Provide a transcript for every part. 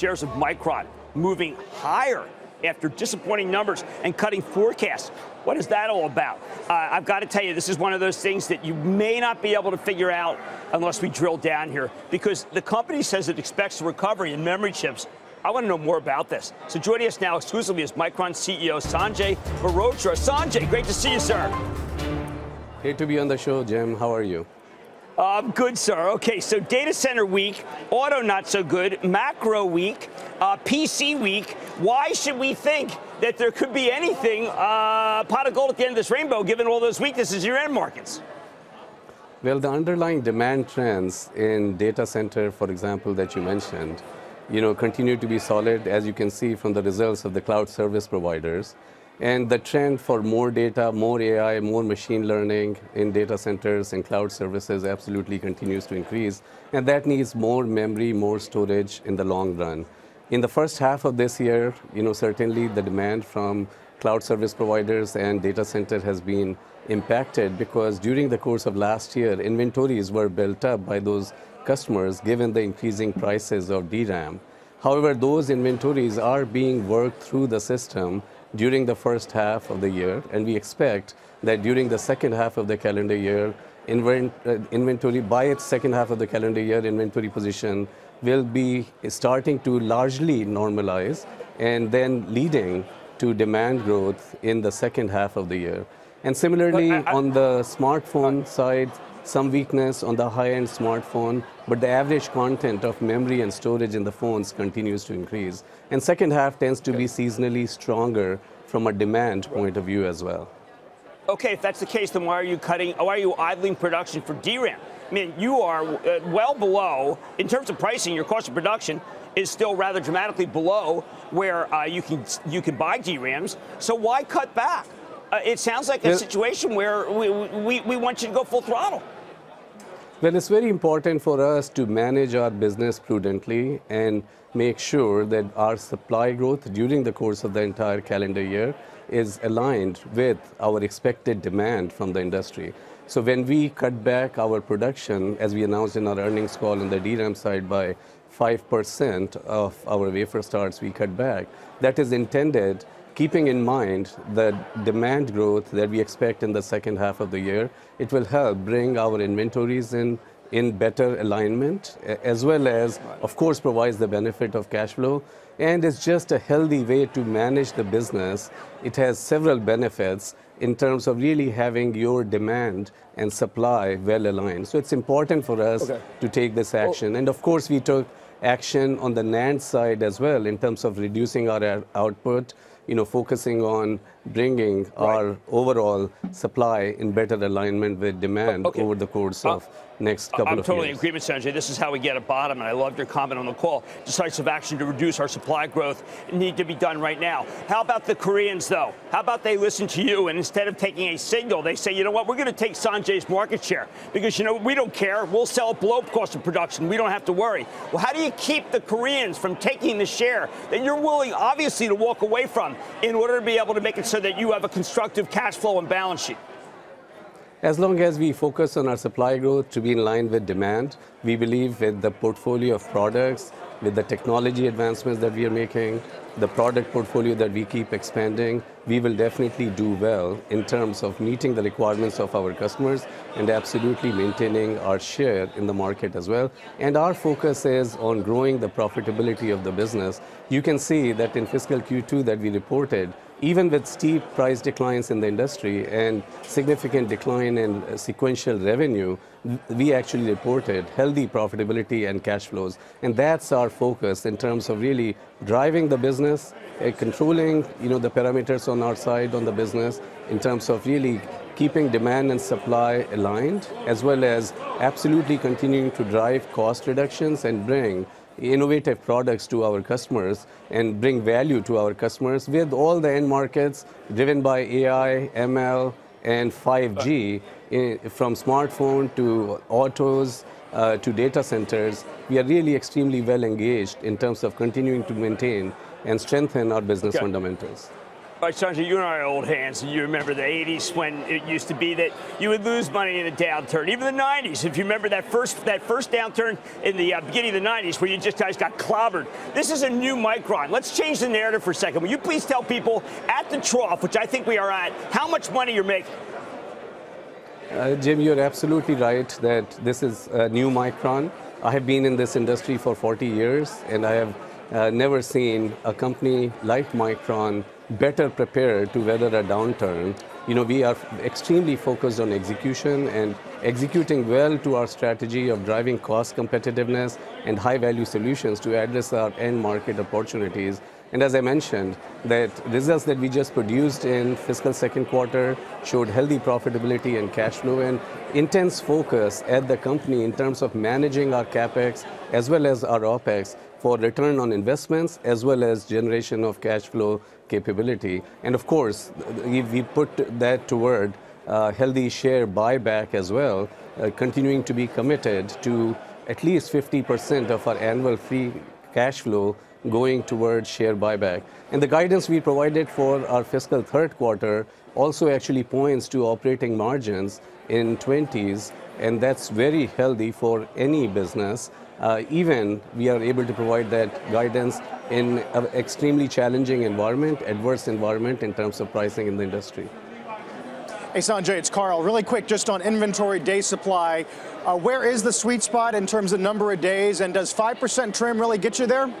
shares of Micron moving higher after disappointing numbers and cutting forecasts. What is that all about? Uh, I've got to tell you, this is one of those things that you may not be able to figure out unless we drill down here because the company says it expects a recovery in memory chips. I want to know more about this. So joining us now exclusively is Micron CEO Sanjay Mehrotra. Sanjay, great to see you, sir. Great to be on the show, Jim. How are you? Um, good, sir. Okay, so data center weak, auto not so good, macro weak, uh, PC weak. Why should we think that there could be anything uh, pot of gold at the end of this rainbow, given all those weaknesses in your end markets? Well, the underlying demand trends in data center, for example, that you mentioned, you know, continue to be solid, as you can see from the results of the cloud service providers. And the trend for more data, more AI, more machine learning in data centers and cloud services absolutely continues to increase. And that needs more memory, more storage in the long run. In the first half of this year, you know, certainly the demand from cloud service providers and data center has been impacted because during the course of last year, inventories were built up by those customers given the increasing prices of DRAM. However, those inventories are being worked through the system during the first half of the year, and we expect that during the second half of the calendar year, uh, inventory by its second half of the calendar year, inventory position will be starting to largely normalize and then leading to demand growth in the second half of the year. And similarly, on the smartphone side, some weakness on the high-end smartphone, but the average content of memory and storage in the phones continues to increase. And second half tends to be seasonally stronger from a demand point of view as well. Okay, if that's the case, then why are you cutting, why are you idling production for DRAM? I mean, you are uh, well below, in terms of pricing, your cost of production is still rather dramatically below where uh, you can you can buy DRAMs. So why cut back? Uh, it sounds like a situation where we, we, we want you to go full throttle. Well, it's very important for us to manage our business prudently and make sure that our supply growth during the course of the entire calendar year is aligned with our expected demand from the industry. So when we cut back our production, as we announced in our earnings call on the DRAM side by 5% of our wafer starts we cut back, that is intended keeping in mind the demand growth that we expect in the second half of the year, it will help bring our inventories in in better alignment, as well as, of course, provides the benefit of cash flow. And it's just a healthy way to manage the business. It has several benefits in terms of really having your demand and supply well aligned. So it's important for us okay. to take this action. And of course, we took action on the NAND side as well in terms of reducing our output you know, focusing on bringing right. our overall supply in better alignment with demand okay. over the course uh, of next couple of years. I'm totally in agreement, Sanjay. This is how we get a bottom, and I loved your comment on the call. Decisive action to reduce our supply growth need to be done right now. How about the Koreans, though? How about they listen to you, and instead of taking a signal, they say, you know what, we're going to take Sanjay's market share because, you know, we don't care. We'll sell below cost of production. We don't have to worry. Well, how do you keep the Koreans from taking the share that you're willing, obviously, to walk away from in order to be able to make it so that you have a constructive cash flow and balance sheet? As long as we focus on our supply growth to be in line with demand, we believe with the portfolio of products, with the technology advancements that we are making, the product portfolio that we keep expanding, we will definitely do well in terms of meeting the requirements of our customers and absolutely maintaining our share in the market as well. And our focus is on growing the profitability of the business. You can see that in fiscal Q2 that we reported, even with steep price declines in the industry and significant decline in sequential revenue, we actually reported healthy profitability and cash flows. And that's our focus in terms of really driving the business, uh, controlling you know, the parameters on our side on the business in terms of really keeping demand and supply aligned, as well as absolutely continuing to drive cost reductions and bring innovative products to our customers and bring value to our customers with all the end markets driven by AI, ML, and 5G, in, from smartphone to autos uh, to data centers. We are really extremely well engaged in terms of continuing to maintain and strengthen our business fundamentals. Right, Sanjay, you and I are old hands, and you remember the 80s when it used to be that you would lose money in a downturn. Even the 90s, if you remember that first that first downturn in the uh, beginning of the 90s where you just guys got clobbered. This is a new Micron. Let's change the narrative for a second. Will you please tell people at the trough, which I think we are at, how much money you're making? Uh, Jim, you're absolutely right that this is a new Micron. I have been in this industry for 40 years, and I have uh, never seen a company like Micron better prepared to weather a downturn. You know, we are extremely focused on execution and executing well to our strategy of driving cost competitiveness and high value solutions to address our end market opportunities. And as I mentioned, that results that we just produced in fiscal second quarter showed healthy profitability and cash flow and intense focus at the company in terms of managing our capex as well as our opex for return on investments as well as generation of cash flow capability. And of course, we put that toward uh, healthy share buyback as well, uh, continuing to be committed to at least 50% of our annual free cash flow going towards share buyback. And the guidance we provided for our fiscal third quarter also actually points to operating margins in 20s, and that's very healthy for any business. Uh, even we are able to provide that guidance in an extremely challenging environment, adverse environment in terms of pricing in the industry. Hey Sanjay, it's Carl. Really quick, just on inventory day supply, uh, where is the sweet spot in terms of number of days, and does 5% trim really get you there?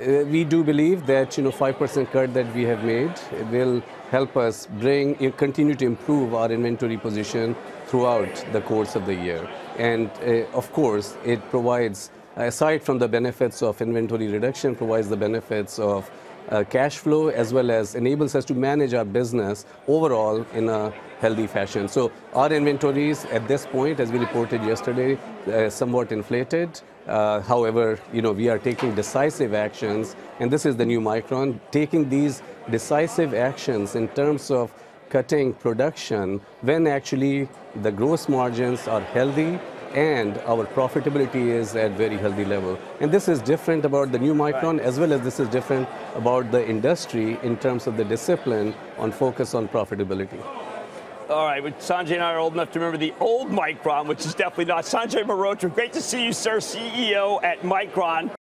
Uh, we do believe that you know 5% cut that we have made will help us bring continue to improve our inventory position throughout the course of the year. And uh, of course it provides aside from the benefits of inventory reduction provides the benefits of uh, cash flow as well as enables us to manage our business overall in a healthy fashion. So our inventories at this point, as we reported yesterday, uh, somewhat inflated. Uh, however, you know, we are taking decisive actions, and this is the new Micron, taking these decisive actions in terms of cutting production when actually the gross margins are healthy and our profitability is at very healthy level. And this is different about the new Micron as well as this is different about the industry in terms of the discipline on focus on profitability. All right, but Sanjay and I are old enough to remember the old Micron, which is definitely not. Sanjay Mehrotra, great to see you, sir, CEO at Micron.